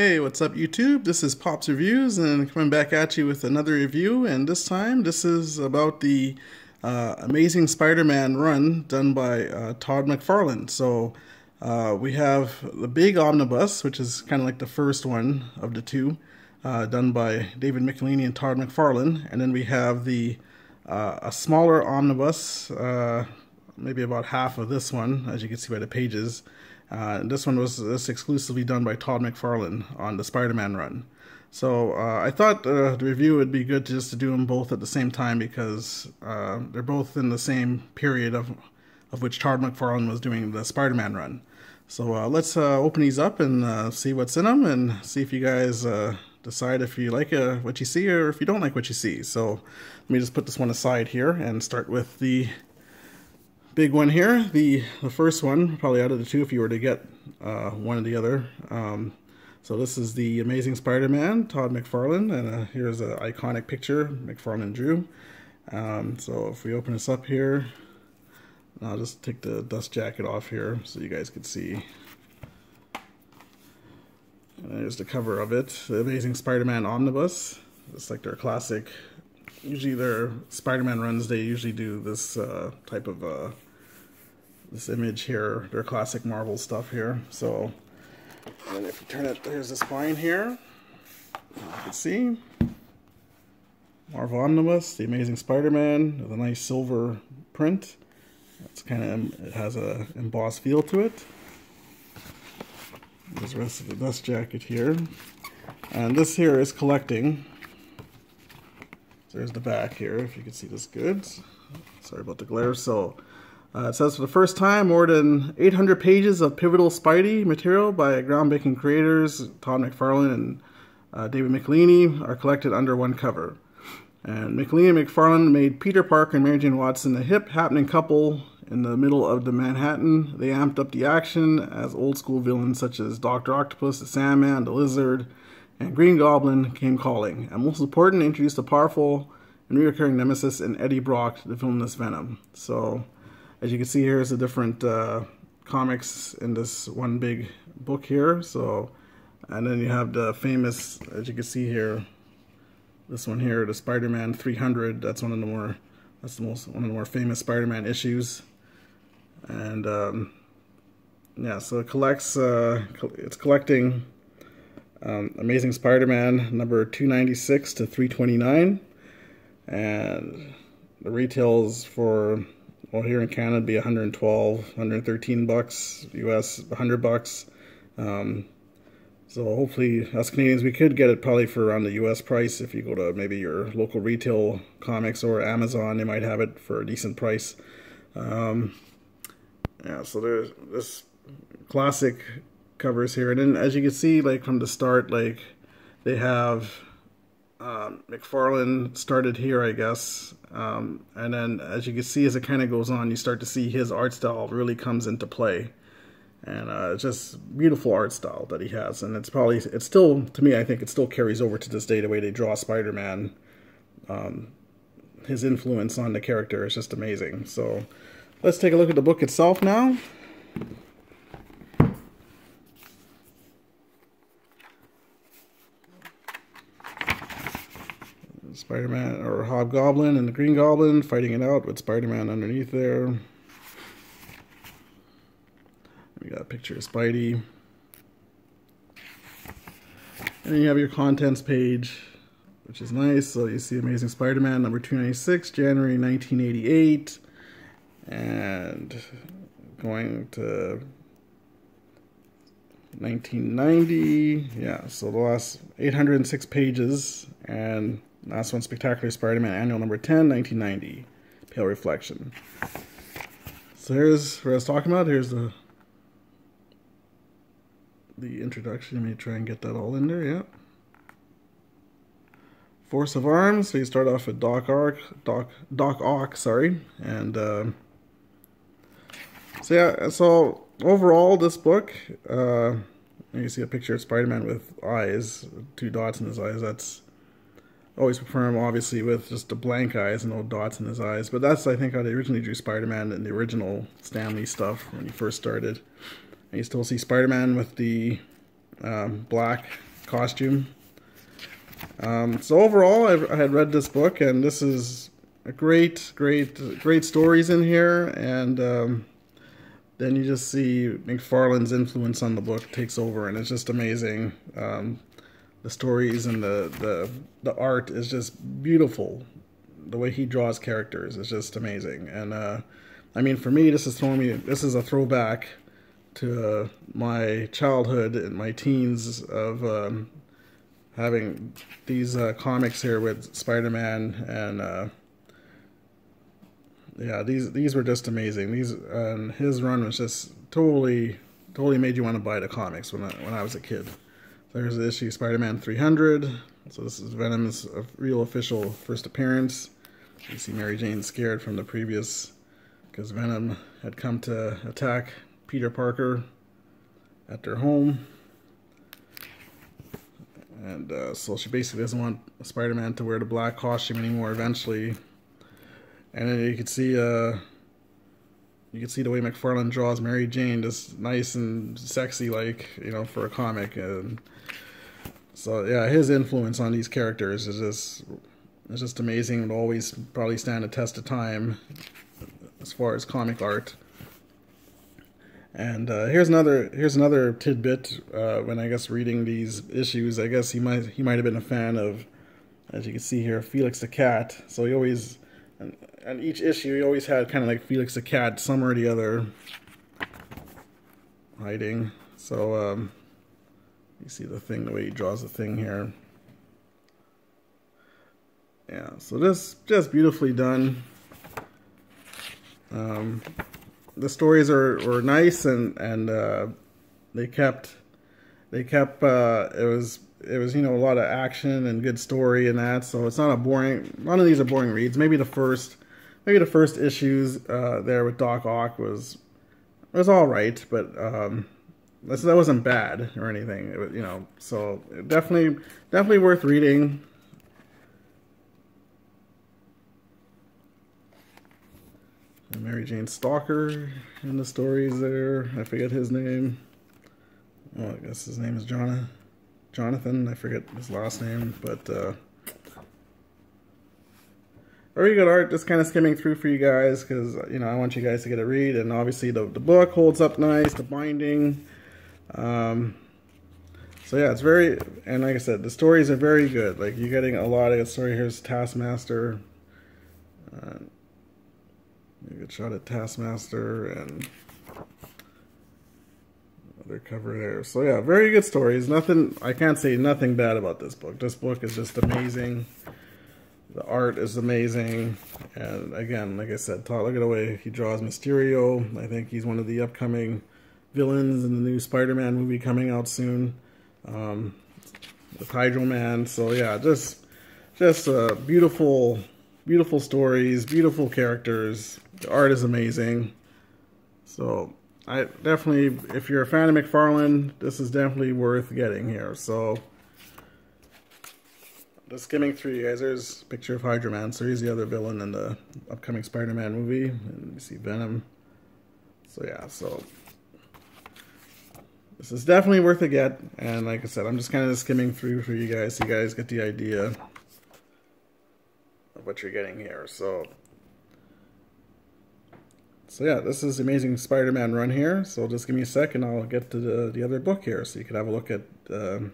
Hey, what's up YouTube? This is Pops Reviews and coming back at you with another review and this time this is about the uh, Amazing Spider-Man run done by uh, Todd McFarlane. So uh, we have the big omnibus, which is kind of like the first one of the two, uh, done by David Michelinie and Todd McFarlane, and then we have the uh, a smaller omnibus, uh, maybe about half of this one, as you can see by the pages, uh, this one was this exclusively done by Todd McFarlane on the Spider-Man run. So uh, I thought uh, the review would be good to just to do them both at the same time because uh, they're both in the same period of of which Todd McFarlane was doing the Spider-Man run. So uh, let's open these up and see what's in them and see if you guys decide if you like what you see or if you don't like what you see. So let me just put this one aside here and start with the big one here. The the first one, probably out of the two, if you were to get uh, one or the other. Um, so this is the Amazing Spider-Man, Todd McFarlane, and uh, here's an iconic picture McFarlane drew. Um, so if we open this up here, I'll just take the dust jacket off here so you guys can see. And there's the cover of it, the Amazing Spider-Man Omnibus. It's like their classic usually their Spider-Man runs, they usually do this uh, type of uh, this image here, their classic Marvel stuff here. So, and if you turn it, there's the spine here. You can see Marvel Omnibus, The Amazing Spider-Man, with a nice silver print. It's kind of it has a embossed feel to it. There's the rest of the dust jacket here, and this here is collecting. There's the back here, if you can see this good. Sorry about the glare. So uh, it says for the first time, more than 800 pages of pivotal Spidey material by groundbreaking creators Todd McFarlane and uh, David Michelinie are collected under one cover. And Michelinie and McFarlane made Peter Parker and Mary Jane Watson a hip, happening couple in the middle of the Manhattan. They amped up the action as old school villains such as Dr. Octopus, the Sandman, the Lizard, and Green Goblin came calling, and most important, introduced a powerful and recurring nemesis in Eddie Brock, the villainous Venom. So, as you can see here is the different uh, comics in this one big book here. So, and then you have the famous, as you can see here, this one here, the Spider-Man 300. That's one of the more, that's the most one of the more famous Spider-Man issues. And um, yeah, so it collects, uh, it's collecting um, Amazing Spider-Man number 296 to 329. And the retails for, well, here in Canada be 112, 113 bucks, US 100 bucks. Um, so hopefully, us Canadians, we could get it probably for around the US price. If you go to maybe your local retail comics or Amazon, they might have it for a decent price. Um, yeah, so there's this classic covers here. And then as you can see, like from the start, like they have um, McFarlane started here, I guess. Um, and then as you can see, as it kind of goes on, you start to see his art style really comes into play. And uh, it's just beautiful art style that he has. And it's probably, it's still, to me, I think it still carries over to this day, the way they draw Spider-Man. Um, his influence on the character is just amazing. So let's take a look at the book itself now. Spider-Man or Hobgoblin and the Green Goblin fighting it out with Spider-Man underneath there. We got a picture of Spidey. And you have your contents page, which is nice. So you see Amazing Spider-Man number 296, January 1988. And going to 1990. Yeah, so the last 806 pages. And Last one, Spectacular Spider-Man Annual number 10, 1990. Pale Reflection. So here's what I was talking about. Here's the the introduction. Let me try and get that all in there. Yep. Force of Arms. So you start off with Doc Arc, Doc Doc Ock, sorry, and uh, so yeah. So overall, this book, uh, you see a picture of Spider-Man with eyes, two dots in his eyes. That's always prefer him obviously with just the blank eyes and no dots in his eyes. But that's I think how they originally drew Spider-Man in the original Stan Lee stuff when he first started. And you still see Spider-Man with the um, black costume. Um, so overall, I, I, had read this book, and this is a great, great, great stories in here, and um, then you just see McFarlane's influence on the book takes over, and it's just amazing. Um, the stories and the, the the art is just beautiful. The way he draws characters is just amazing, and uh, I mean, for me, this is throwing me. This is a throwback to uh, my childhood and my teens of um, having these uh, comics here with Spider-Man and uh, yeah, these these were just amazing. These and his run was just totally totally made you want to buy the comics when I when I was a kid. There's the issue Spider-Man 300. So this is Venom's real official first appearance. You see Mary Jane scared from the previous because Venom had come to attack Peter Parker at their home. And uh, so she basically doesn't want Spider-Man to wear the black costume anymore eventually. And then you can see uh, you can see the way McFarlane draws Mary Jane just nice and sexy like, you know, for a comic. And so yeah, his influence on these characters is just it's just amazing. It'll always probably stand a test of time as far as comic art. And uh, here's another here's another tidbit. Uh, when I guess reading these issues, I guess he might he might have been a fan of, as you can see here, Felix the Cat. So he always, and, and each issue he always had kind of like Felix the Cat, some or the other, hiding. So um, you see the thing, the way he draws the thing here. Yeah, so this just beautifully done. Um, the stories are were nice and and uh, they kept they kept uh, it was it was you know a lot of action and good story and that so it's not a boring none of these are boring reads maybe the first maybe the first issues uh, there with Doc Ock was was all right but um, that wasn't bad or anything it was, you know so definitely definitely worth reading Mary Jane Stalker in the stories there. I forget his name. Oh, I guess his name is Jonah, Jonathan. I forget his last name, but uh, very good art. Just kind of skimming through for you guys because you know I want you guys to get a read, and obviously the the book holds up nice. The binding. Um, so yeah, it's very and like I said, the stories are very good. Like you're getting a lot of good story. Here's Taskmaster. Uh, a good shot at Taskmaster and other cover there. So yeah, very good stories. Nothing, I can't say nothing bad about this book. This book is just amazing. The art is amazing. And again, like I said, Todd, look at the way he draws Mysterio. I think he's one of the upcoming villains in the new Spider-Man movie coming out soon. Um, with Hydro Man. So yeah, just just a beautiful, beautiful stories, beautiful characters. The art is amazing. So I definitely, if you're a fan of McFarlane, this is definitely worth getting here. So just skimming through you guys, there's a picture of Hydro Man. So he's the other villain in the upcoming Spider-Man movie. And you see Venom. So yeah, so this is definitely worth a get. And like I said, I'm just kind of skimming through for you guys so you guys get the idea of what you're getting here. So so yeah, this is Amazing Spider-Man run here. So just give me a sec and I'll get to the, the other book here so you can have a look at um,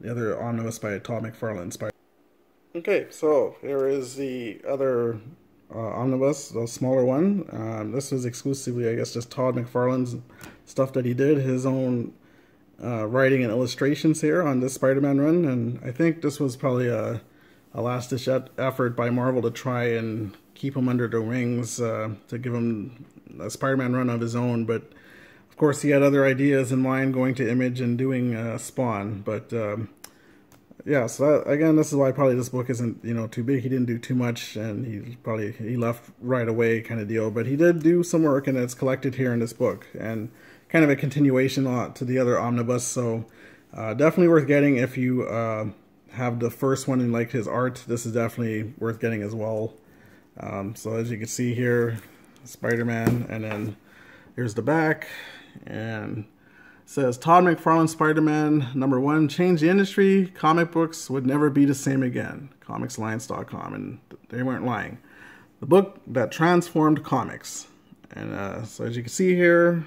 the other omnibus by Todd McFarlane. Spider okay, so here is the other omnibus, the smaller one. Um, this was exclusively, I guess, just Todd McFarlane's stuff that he did, his own uh, writing and illustrations here on this Spider-Man run. And I think this was probably a, a last-ditch effort by Marvel to try and keep him under the wings uh, to give him a Spider-Man run of his own. But of course, he had other ideas in mind, going to Image and doing uh, Spawn. But um, yeah, so that, again, this is why probably this book isn't you know too big. He didn't do too much, and he probably he left right away, kind of deal. But he did do some work, and it's collected here in this book, and kind of a continuation lot to the other omnibus. So uh, definitely worth getting if you. Uh, have the first one and liked his art, this is definitely worth getting as well. Um, so as you can see here, Spider-Man, and then here's the back, and says Todd McFarlane Spider-Man number one changed the industry. Comic books would never be the same again. ComicsAlliance.com, and they weren't lying. The book that transformed comics. And uh, so as you can see here,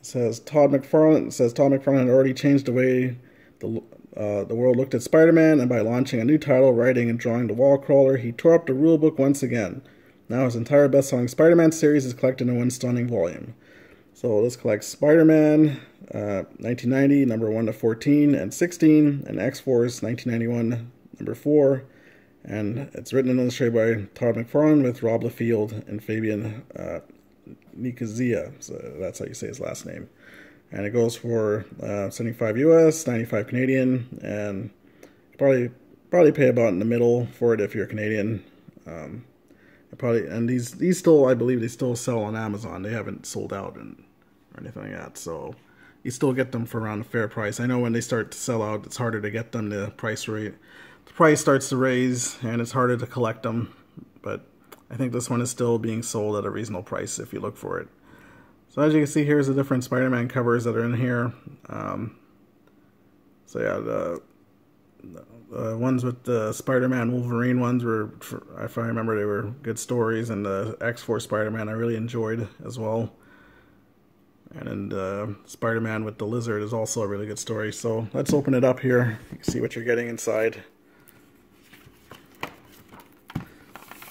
says Todd McFarlane says Todd McFarlane had already changed the way the uh, the world looked at Spider-Man, and by launching a new title, writing and drawing the wall crawler, he tore up the rulebook once again. Now his entire best-selling Spider-Man series is collected in one stunning volume. So let's collect Spider-Man, uh, 1990, number 1 to 14 and 16, and X-Force, 1991, number 4. And it's written and illustrated by Todd McFarlane with Rob Liefeld and Fabian uh. So that's how you say his last name. And it goes for uh, 75 US, 95 Canadian, and probably probably pay about in the middle for it if you're Canadian. Um, probably and these these still I believe they still sell on Amazon. They haven't sold out and or anything like that. So you still get them for around a fair price. I know when they start to sell out, it's harder to get them. The price rate, the price starts to raise, and it's harder to collect them. But I think this one is still being sold at a reasonable price if you look for it. So as you can see, here's the different Spider-Man covers that are in here. Um, so yeah, the, the ones with the Spider-Man Wolverine ones were, if I remember, they were good stories, and the X-Force Spider-Man I really enjoyed as well. And uh, Spider-Man with the lizard is also a really good story. So let's open it up here. see what you're getting inside.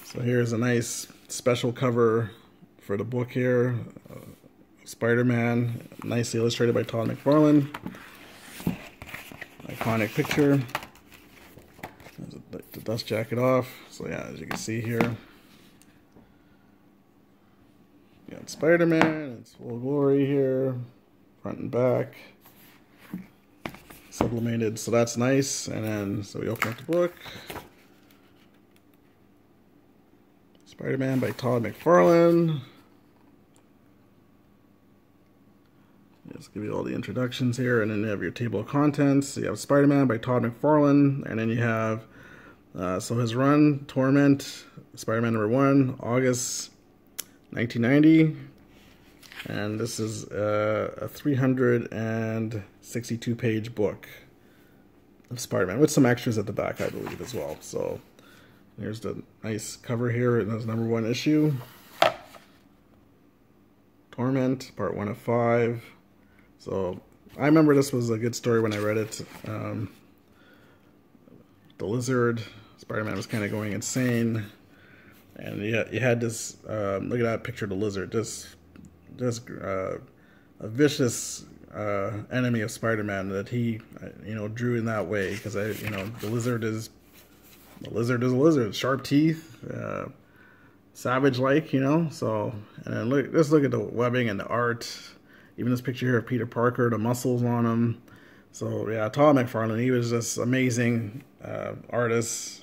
So here's a nice special cover for the book here. Uh, Spider-Man, nicely illustrated by Todd McFarlane. Iconic picture. The dust jacket off. So yeah, as you can see here, got Spider-Man, it's full glory here, front and back, sublimated, so that's nice. And then, so we open up the book. Spider-Man by Todd McFarlane. Just give you all the introductions here, and then you have your table of contents. You have Spider-Man by Todd McFarlane, and then you have, uh, so his run, Torment, Spider-Man number one, August 1990. And this is uh, a 362 page book of Spider-Man with some extras at the back, I believe, as well. So here's the nice cover here. It has number one issue. Torment, part one of five. So I remember this was a good story when I read it. Um, the lizard, Spider-Man was kind of going insane and you had, you had this um, look at that picture of the lizard just just uh, a vicious uh, enemy of Spider-Man that he you know drew in that way. Because I you know the lizard is the lizard is a lizard. Sharp teeth uh, savage like you know? So and then look just look at the webbing and the art. Even this picture here of Peter Parker the muscles on him. So yeah Tom McFarlane he was just amazing uh, artist.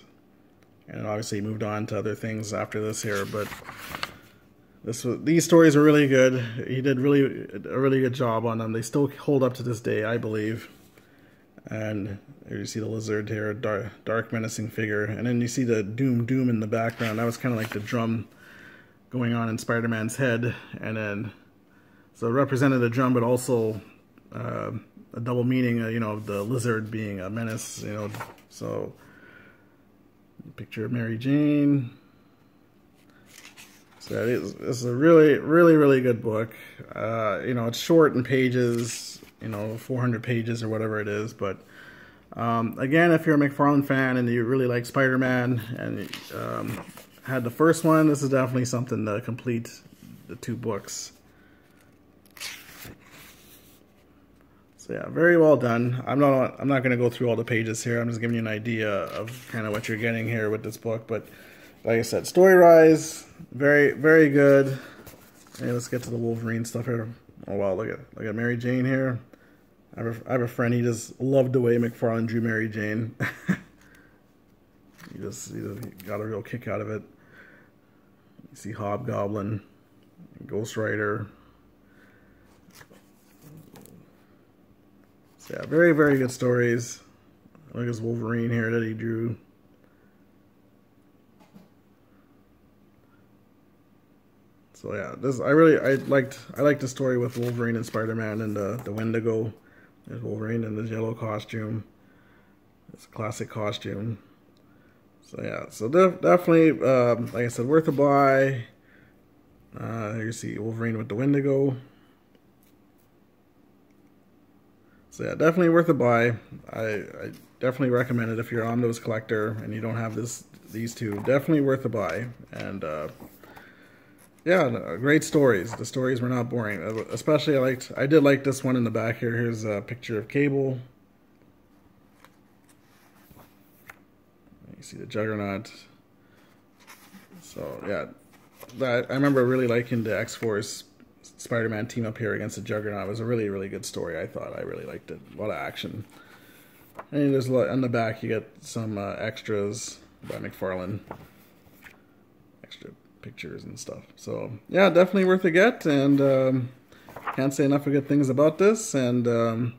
And obviously he moved on to other things after this here but this was, these stories are really good. He did really a really good job on them. They still hold up to this day I believe. And you see the lizard here dark, dark menacing figure. And then you see the doom doom in the background. That was kind of like the drum going on in Spider-Man's head. And then so it represented the drum but also uh, a double meaning uh, you know the lizard being a menace you know. So Picture of Mary Jane. So this is a really, really, really good book. Uh, you know, it's short in pages, you know, 400 pages or whatever it is. But um, again, if you're a McFarlane fan and you really like Spider-Man and um, had the first one, this is definitely something to complete the two books. So yeah, very well done. I'm not I'm not going to go through all the pages here. I'm just giving you an idea of kind of what you're getting here with this book. But like I said, story rise, very very good. Hey, let's get to the Wolverine stuff here. Oh wow, look at look at Mary Jane here. I have a, I have a friend. He just loved the way McFarlane drew Mary Jane. he just he got a real kick out of it. You see Hobgoblin, Ghost Rider. So yeah, very, very good stories. Look at this Wolverine here that he drew. So yeah, this I really I liked I liked the story with Wolverine and Spider Man and the the Wendigo. There's Wolverine in his yellow costume. It's a classic costume. So yeah, so def definitely, um, like I said, worth a buy. Uh, you see Wolverine with the Wendigo. So yeah, definitely worth a buy. I, I definitely recommend it if you're an Omnibus collector and you don't have this these two. Definitely worth a buy. And uh, yeah, great stories. The stories were not boring. Uh, especially I liked, I did like this one in the back here. Here's a picture of Cable. You see the Juggernaut. So yeah, that I remember really liking the X-Force Spider-Man team up here against the Juggernaut. It was a really, really good story. I thought I really liked it. A lot of action. And there's a lot, on the back you get some uh, extras by McFarlane. Extra pictures and stuff. So yeah, definitely worth a get, and um, can't say enough good things about this. And um,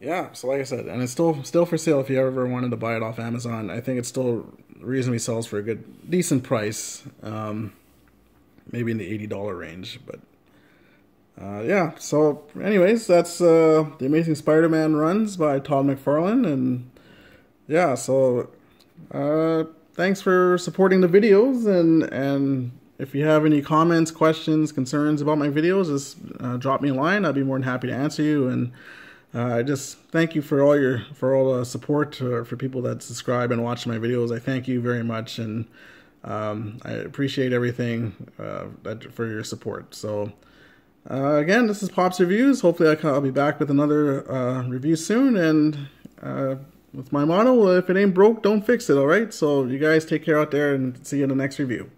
yeah, so like I said, and it's still still for sale if you ever wanted to buy it off Amazon. I think it still reasonably sells for a good, decent price. Um, maybe in the eighty dollar range, but. Uh, yeah, so anyways, that's uh, The Amazing Spider-Man Runs by Todd McFarlane, and yeah, so uh, thanks for supporting the videos and and if you have any comments, questions, concerns about my videos, just uh, drop me a line. I'd be more than happy to answer you. And uh, just thank you for all your for all the support uh, for people that subscribe and watch my videos. I thank you very much, and um, I appreciate everything uh, that for your support. So. Uh, again, this is Pops Reviews. Hopefully, I'll be back with another uh, review soon. And with my motto, if it ain't broke, don't fix it, alright? So you guys take care out there and see you in the next review.